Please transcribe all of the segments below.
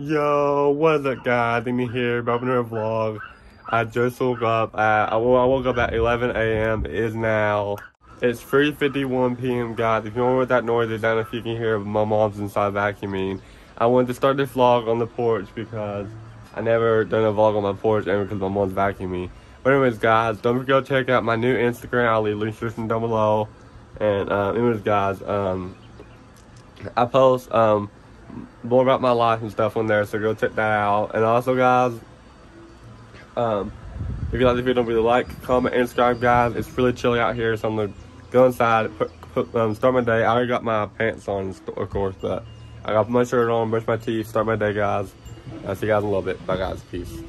Yo, what is up, guys? me here, about another vlog. I just woke up at, I woke up at 11 a.m. It is now, it's 3.51 p.m., guys. If you don't know what that noise is, I don't know if you can hear my mom's inside vacuuming. I wanted to start this vlog on the porch because I never done a vlog on my porch ever because my mom's vacuuming. But anyways, guys, don't forget to check out my new Instagram. I'll leave links down below. And, um, anyways, guys, um, I post, um, more about my life and stuff on there, so go check that out. And also, guys, um, if you like the video, don't forget to like, comment, and subscribe, guys. It's really chilly out here, so I'm gonna go inside, put, put, um, start my day. I already got my pants on, of course, but I got my shirt on, brush my teeth, start my day, guys. I'll see you guys in a little bit. Bye, guys. Peace.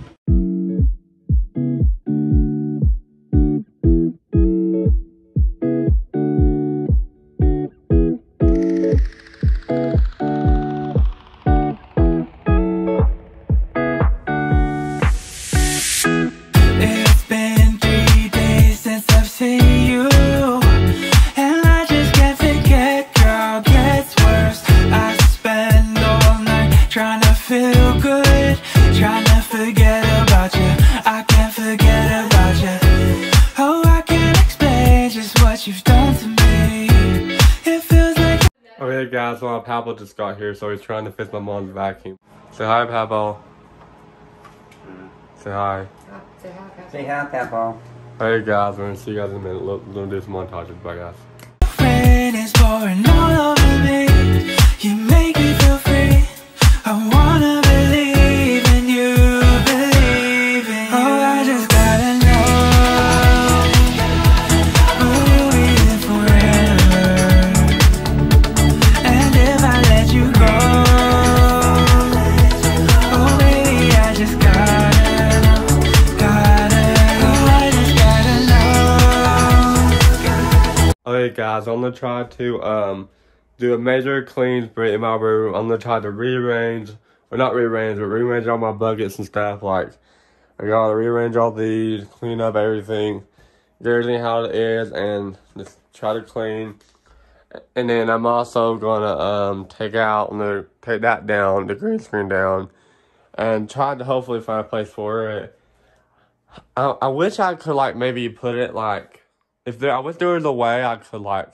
Okay guys, well uh, Papa just got here, so he's trying to fix my mom's vacuum. Say hi, Papa. Say hi. Say hi, Say hi, Papa. Hey guys, we're gonna see you guys in a minute. We're gonna do some montages. Bye guys. Guys, I'm gonna try to um do a major clean in my room. I'm gonna try to rearrange, or not rearrange, but rearrange all my buckets and stuff. Like, I gotta rearrange all these, clean up everything, get everything how it is, and just try to clean. And then I'm also gonna um take out, and take that down, the green screen down, and try to hopefully find a place for it. I, I wish I could like maybe put it like if there, I wish there was a way I could like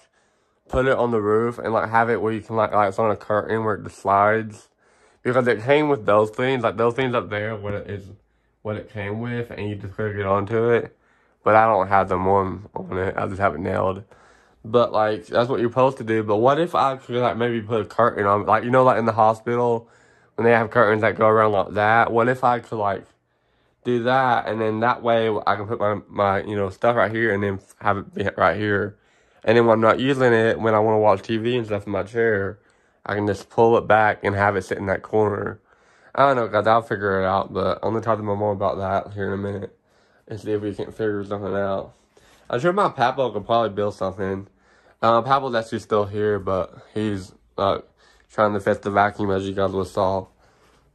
put it on the roof and like have it where you can like like it's on a curtain where it slides because it came with those things like those things up there what it is what it came with and you just couldn't get onto it. But I don't have them on on it. I just have it nailed. But like that's what you're supposed to do. But what if I could like maybe put a curtain on like you know like in the hospital when they have curtains that go around like that what if I could like do that, and then that way I can put my, my you know stuff right here, and then have it be right here. And then when I'm not using it, when I want to watch TV and stuff in my chair, I can just pull it back and have it sit in that corner. I don't know, guys. I'll figure it out, but I'm gonna talk to my mom about that here in a minute and see if we can figure something out. I'm sure my Papa could probably build something. Uh, Papa's actually still here, but he's uh, trying to fix the vacuum as you guys will saw.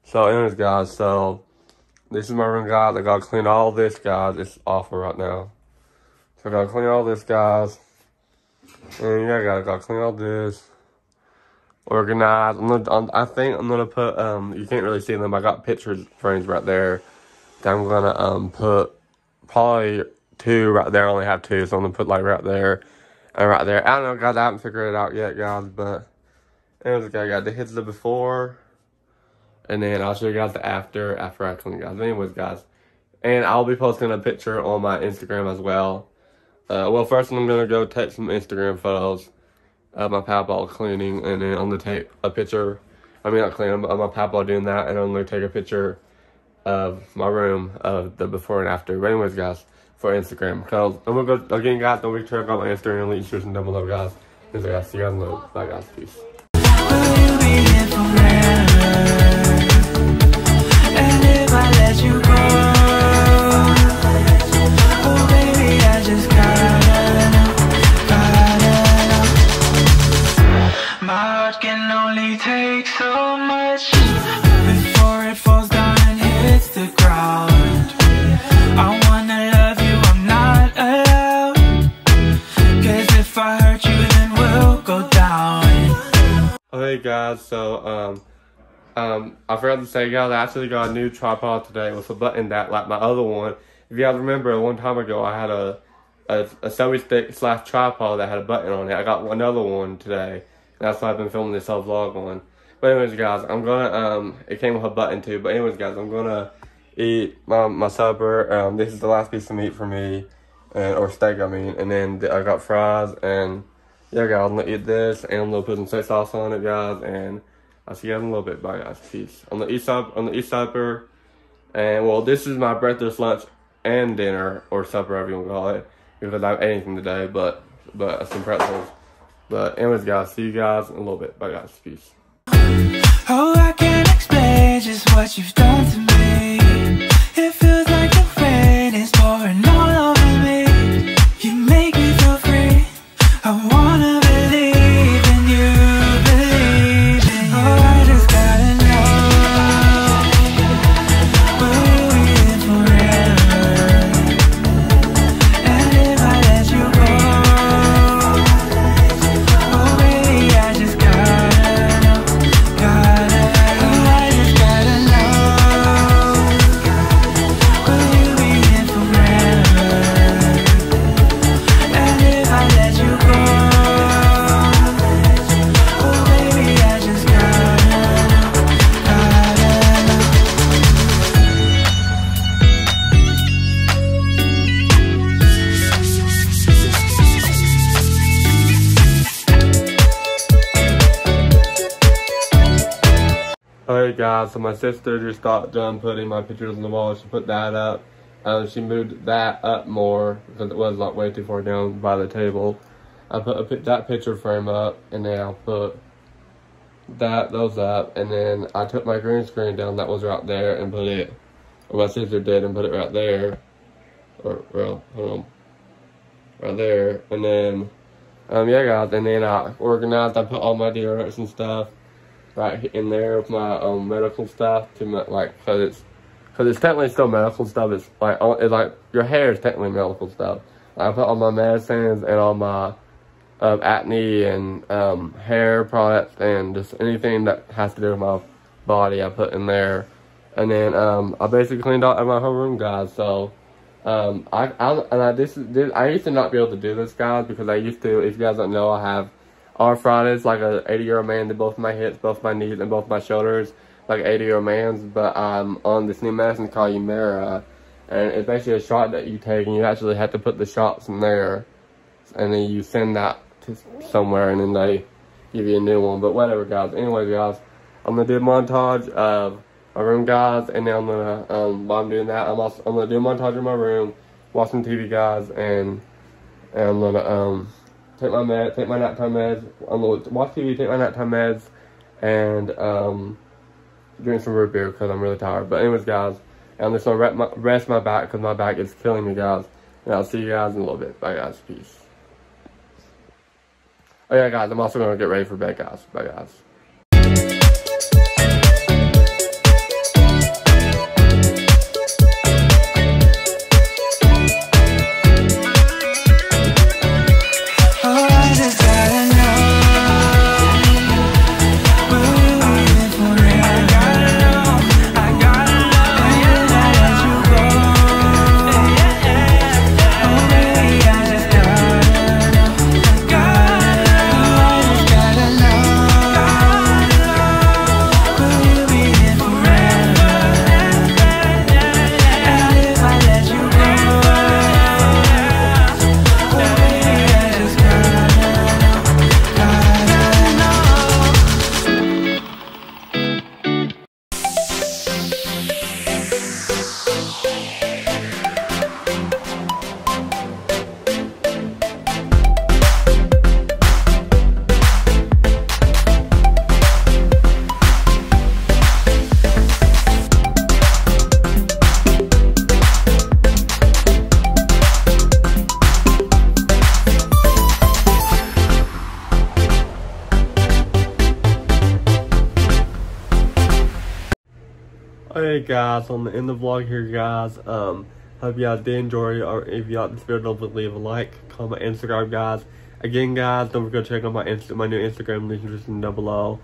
So, anyways, guys, so this is my room, guys. I gotta clean all this, guys. It's awful right now. So I gotta clean all this, guys. And yeah, I gotta, gotta clean all this. Organize. I'm gonna, I'm, I think I'm gonna put, um, you can't really see them. I got picture frames right there. That I'm gonna, um, put probably two right there. I only have two, so I'm gonna put like right there and right there. I don't know, guys. I haven't figured it out yet, guys, but anyways, I got the hits of the before. And then I'll show you guys the after, after I clean guys. Anyways, guys. And I'll be posting a picture on my Instagram as well. Uh, well, first I'm going to go take some Instagram photos of my paddle cleaning. And then I'm to take a picture. I mean, not cleaning, but my paddle doing that. And I'm going to take a picture of my room of the before and after. But anyways, guys, for Instagram. cause I'm to go, again, guys, don't sure to go on my Instagram link description down below, guys. Anyways, guys, see you guys later. Bye, guys. Peace. If I hurt you, then we'll go down. Um, I forgot to say, guys, I actually got a new tripod today with a button that, like my other one. If you guys remember, one time ago, I had a a, a selfie stick slash tripod that had a button on it. I got another one today. That's why I've been filming this whole vlog on. But anyways, guys, I'm gonna, um, it came with a button too. But anyways, guys, I'm gonna eat my, my supper. Um, this is the last piece of meat for me, and or steak, I mean. And then I got fries, and yeah, guys, I'm gonna eat this, and I'm gonna put some sauce on it, guys, and see you guys in a little bit. Bye, guys. Peace. On the east side, on the east supper, and well, this is my breakfast, lunch, and dinner, or supper, whatever you want to call it, because I have anything today, but but some pretzels. But anyways, guys, see you guys in a little bit. Bye, guys. Peace. Oh, I can't explain just what you've done guys, so my sister just got done putting my pictures on the wall. She put that up. Um, she moved that up more because it was like way too far down by the table. I put, I put that picture frame up and then I'll put that, those up. And then I took my green screen down that was right there and put it, or my sister did and put it right there. Or, well, hold on. Right there. And then, um, yeah guys, and then I organized, I put all my deodorants and stuff right in there with my um, medical stuff to like because it's because it's technically still medical stuff. It's like it's like your hair is technically medical stuff. I put all my medicines and all my um, acne and um, hair products and just anything that has to do with my body. I put in there, and then um, I basically cleaned out my whole room, guys. So. Um, I, I, and I, this, this, I used to not be able to do this, guys, because I used to, if you guys don't know, I have arthritis, like a 80 year old man did both my hips, both my knees, and both my shoulders, like 80 year old man's. But I'm on this new medicine called Humira, and it's basically a shot that you take, and you actually have to put the shots in there, and then you send that to somewhere, and then they give you a new one. But whatever, guys. Anyway, guys, I'm gonna do a montage of my room, guys, and then I'm gonna um, while I'm doing that, I'm also I'm gonna do a montage in my room, watching TV, guys, and and I'm gonna um take my meds, take my nighttime meds. I'm watch TV, take my nighttime meds, and um, drink some root beer because I'm really tired. But anyways, guys, I'm just gonna rest my back because my back is killing me, guys. And I'll see you guys in a little bit. Bye, guys. Peace. Oh yeah, guys, I'm also gonna get ready for bed, guys. Bye, guys. Hey guys, on the end of the vlog here guys, um, hope you guys did enjoy or if you like this video, don't forget leave a like, comment, and subscribe guys. Again guys, don't forget to check out my Insta my new Instagram link description down below.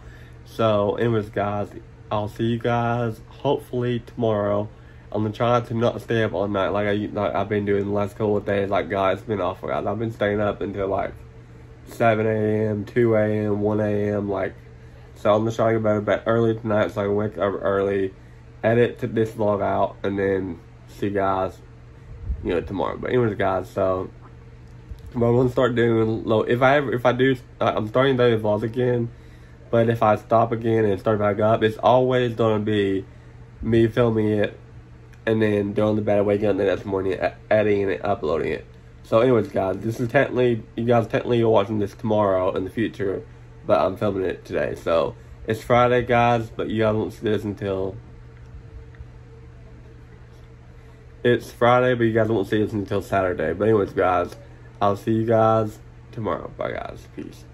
So anyways guys, I'll see you guys hopefully tomorrow. I'm gonna try to not stay up all night like I like I've been doing the last couple of days. Like guys, it's been awful guys. I've been staying up until like 7 a.m., 2 a.m., 1 a.m. Like, so I'm gonna try to go to bed early tonight so I can wake up early, edit this vlog out, and then see you guys, you know, tomorrow. But anyways, guys, so but I'm gonna start doing low. If I ever, if I do, uh, I'm starting do vlogs again. But if I stop again and start back up, it's always gonna be me filming it and then going the bed, waking up the next morning, editing and uploading it. So, anyways, guys, this is technically you guys technically are watching this tomorrow in the future, but I'm filming it today. So it's Friday, guys, but you guys won't see this until it's Friday, but you guys won't see this until Saturday. But anyways, guys, I'll see you guys tomorrow. Bye, guys. Peace.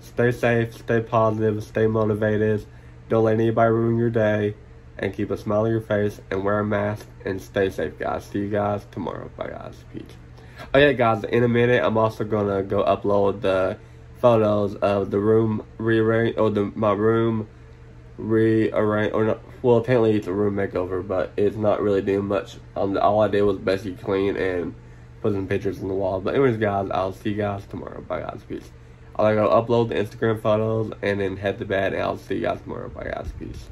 Stay safe, stay positive, stay motivated. Don't let anybody ruin your day. And keep a smile on your face and wear a mask and stay safe, guys. See you guys tomorrow. Bye, guys. Peace. Oh, yeah, guys. In a minute, I'm also going to go upload the photos of the room rearrange or the my room rearrange or not well apparently it's a room makeover but it's not really doing much um all I did was basically clean and put some pictures on the wall. But anyways, guys, I'll see you guys tomorrow. Bye, guys. Peace. I'll go upload the Instagram photos and then head to bed, and I'll see you guys tomorrow. Bye, guys. Peace.